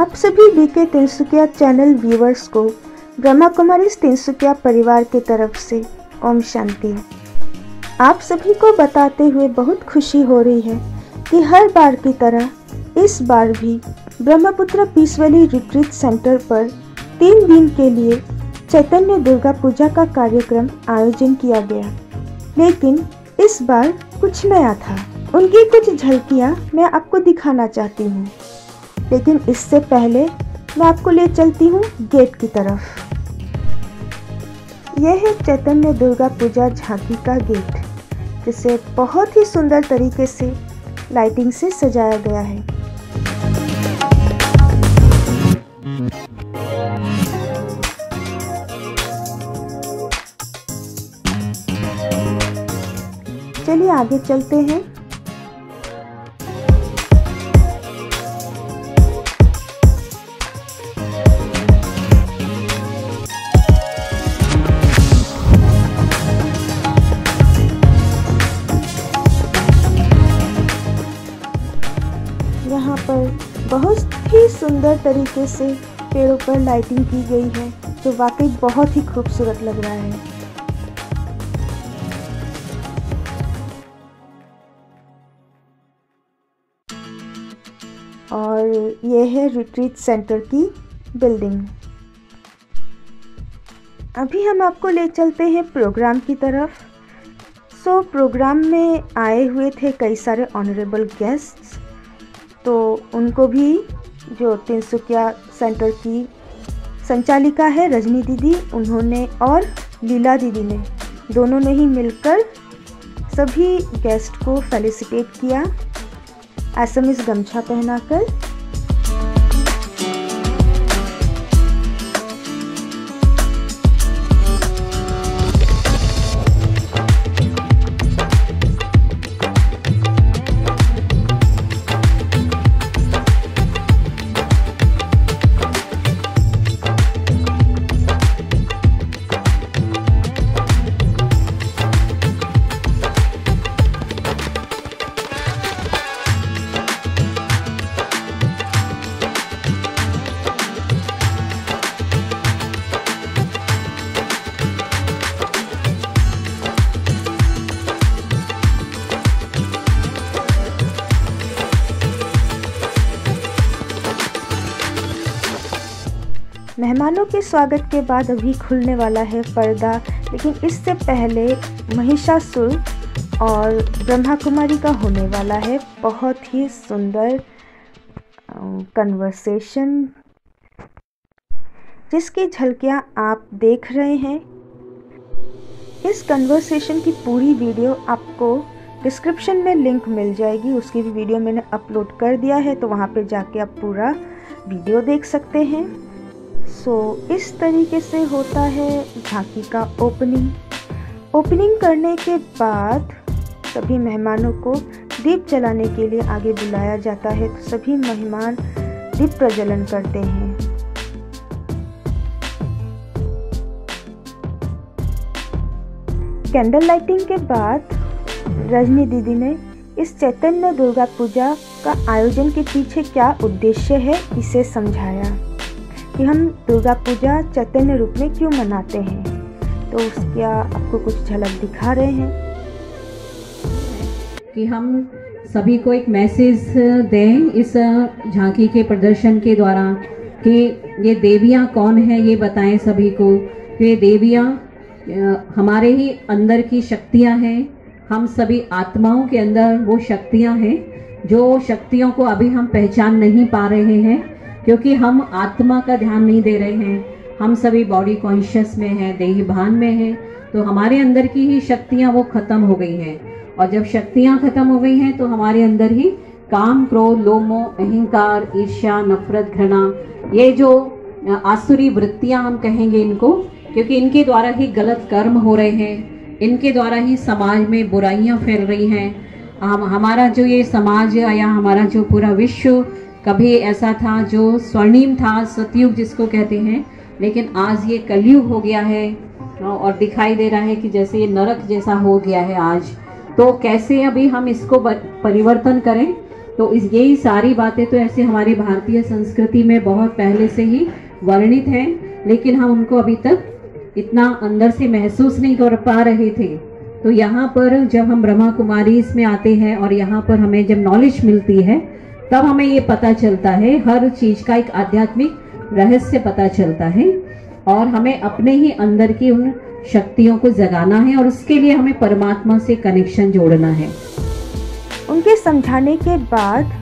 आप सभी BK Tinsukia channel viewers को ब्रह्मा कुमारी तिनसुकिया परिवार की तरफ़ से ओम शांति आप सभी को बताते हुए बहुत खुशी हो रही है कि हर बार की तरह इस बार भी Brahmaputra peace valley retreat centre पर तीन दिन के लिए चैतन्य दुर्गा पूजा का कार्यक्रम आयोजन किया गया। लेकिन इस बार कुछ नया था। उनकी कुछ झलकियाँ मैं आपको दिखाना चाहती हूँ। लेकिन इससे पहले मैं आपको ले चलती हूँ गेट की तरफ़। यह है चैतन्य दुर्गा पूजा झांकी का गेट, जिसे बहुत ही सुंदर तरीके से लाइटिंग से सजाया गया है। चलिए आगे चलते हैं। सुंदर तरीके से पेड़ों पर लाइटिंग की गई है जो वाकई बहुत ही खूबसूरत लग रहा है। और ये है रिट्रीट सेंटर की बिल्डिंग अभी हम आपको ले चलते हैं प्रोग्राम की तरफ़। सो so, प्रोग्राम में आए हुए थे कई सारे ऑनरेबल गेस्ट्स तो उनको भी जो तिनसुकिया सेंटर की संचालिका है, रजनी दीदी, उन्होंने और लीला दीदी ने। दोनों ने ही मिलकर सभी गेस्ट को फेलिसिटेट किया। एसएमएस गमछा पहनाकर। मेहमानों के स्वागत के बाद अभी खुलने वाला है पर्दा, लेकिन इससे पहले महिषासुर और ब्रह्मा कुमारी का होने वाला है बहुत ही सुंदर कन्वर्सेशन जिसकी झलकियाँ आप देख रहे हैं। इस कन्वर्सेशन की पूरी वीडियो आपको डिस्क्रिप्शन में लिंक मिल जाएगी, उसकी भी वीडियो मैंने अपलोड कर दिया है तो वहाँ पे जाके आप पूरा वीडियो देख सकते हैं। सो so, इस तरीके से होता है झांकी का ओपनिंग ओपनिंग करने के बाद सभी मेहमानों को दीप जलाने के लिए आगे बुलाया जाता है तो सभी मेहमान दीप प्रज्वलन करते हैं। कैंडल लाइटिंग के बाद रजनी दीदी ने इस चैतन्य दुर्गा पूजा का आयोजन के पीछे क्या उद्देश्य है इसे समझाया। कि हम दुर्गा पूजा चैतन्य रूप में क्यों मनाते हैं? तो उसका आपको कुछ झलक दिखा रहे हैं। कि हम सभी को एक मैसेज दें इस झांकी के प्रदर्शन के द्वारा कि ये देवियाँ कौन है, ये बताएँ सभी को कि ये देवियाँ हमारे ही अंदर की शक्तियाँ हैं। हम सभी आत्माओं के अंदर वो शक्तियाँ हैं, जो शक्तियों को अभी हम पहचान नहीं पा रहे हैं। क्योंकि हम आत्मा का ध्यान नहीं दे रहे हैं। हम सभी बॉडी कॉन्शियस में हैं देही भान में हैं तो हमारे अंदर की ही शक्तियाँ वो खत्म हो गई हैं। और जब शक्तियाँ खत्म हो गई हैं तो हमारे अंदर ही काम, क्रोध, लोमो, अहंकार, ईर्ष्या, नफरत, घृणा, ये जो आसुरी वृत्तियाँ हम कहेंगे इनको, क्योंकि इनके द्वारा ही गलत कर्म हो रहे हैं, इनके द्वारा ही समाज में बुराइयाँ फैल रही हैं। हम, हमारा जो ये समाज या हमारा जो पूरा विश्व कभी ऐसा था जो स्वर्णिम था, सतयुग जिसको कहते हैं, लेकिन आज ये कलयुग हो गया है और दिखाई दे रहा है कि जैसे ये नरक जैसा हो गया है आज। तो कैसे अभी हम इसको परिवर्तन करें? तो इस, यही सारी बातें तो ऐसे हमारी भारतीय संस्कृति में बहुत पहले से ही वर्णित हैं, लेकिन हम उनको अभी तक इतना अंदर से महसूस नहीं कर पा रहे थे। तो यहाँ पर जब हम ब्रह्मा कुमारी इसमें आते हैं और यहाँ पर हमें जब नॉलेज मिलती है तब हमें ये पता चलता है, हर चीज़ का एक आध्यात्मिक रहस्य पता चलता है और हमें अपने ही अंदर की उन शक्तियों को जगाना है और उसके लिए हमें परमात्मा से कनेक्शन जोड़ना है। उनके समझाने के बाद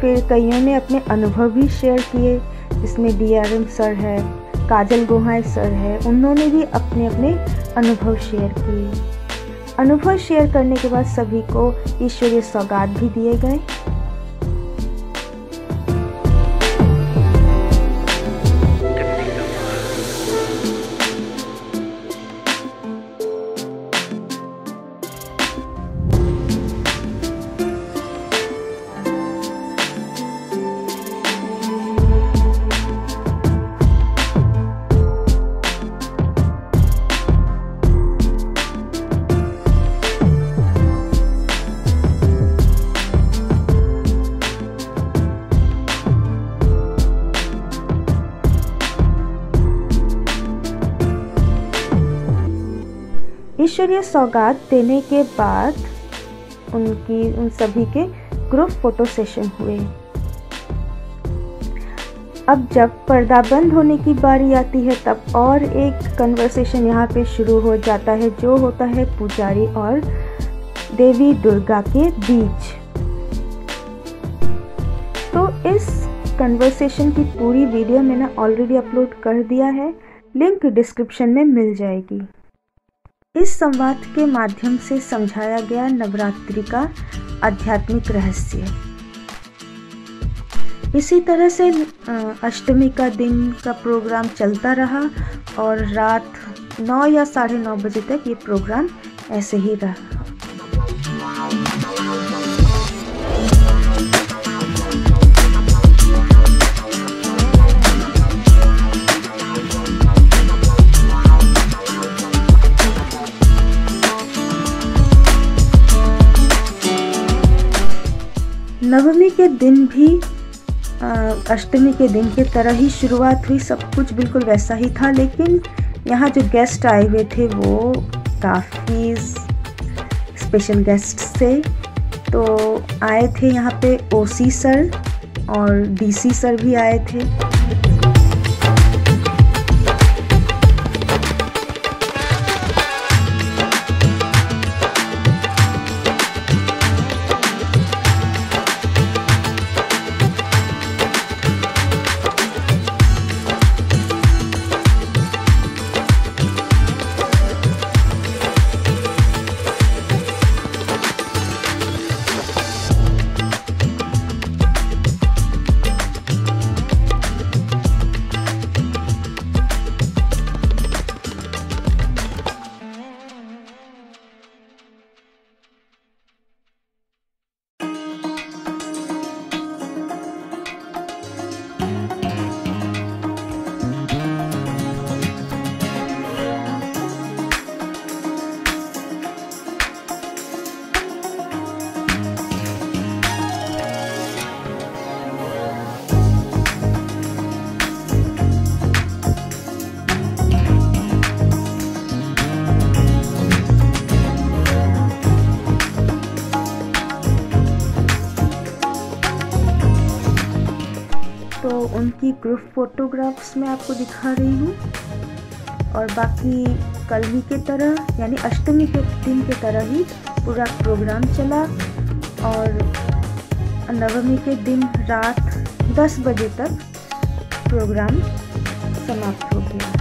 फिर कईयों ने अपने अनुभव भी शेयर किए इसमें डीआरएम सर है, काजल गोहाई सर है, उन्होंने भी अपने अपने अनुभव शेयर किए। अनुभव शेयर करने के बाद सभी को ईश्वरीय सौगात भी दिए गए। ईश्वरीय सौगात देने के बाद उनकी, उन सभी के ग्रुप फ़ोटो सेशन हुए। अब जब पर्दा बंद होने की बारी आती है, तब और एक कन्वर्सेशन यहाँ पे शुरू हो जाता है, जो होता है पुजारी और देवी दुर्गा के बीच। तो इस कन्वर्सेशन की पूरी वीडियो मैंने ऑलरेडी अपलोड कर दिया है। लिंक डिस्क्रिप्शन में मिल जाएगी। इस संवाद के माध्यम से समझाया गया नवरात्रि का आध्यात्मिक रहस्य। इसी तरह से अष्टमी का दिन का प्रोग्राम चलता रहा और रात नौ या साढ़े नौ बजे तक ये प्रोग्राम ऐसे ही रहा। नवमी के दिन भी अष्टमी के दिन की तरह ही शुरुआत हुई, सब कुछ बिल्कुल वैसा ही था, लेकिन यहाँ जो गेस्ट आए हुए थे वो काफ़ी स्पेशल गेस्ट थे। तो आए थे यहाँ पे ओसी सर और डीसी सर भी आए थे। उनकी ग्रुप फोटोग्राफ्स में आपको दिखा रही हूँ। और बाकी कल ही के तरह, यानी अष्टमी के दिन के तरह ही पूरा प्रोग्राम चला। और नवमी के दिन रात 10 बजे तक प्रोग्राम समाप्त हो गया।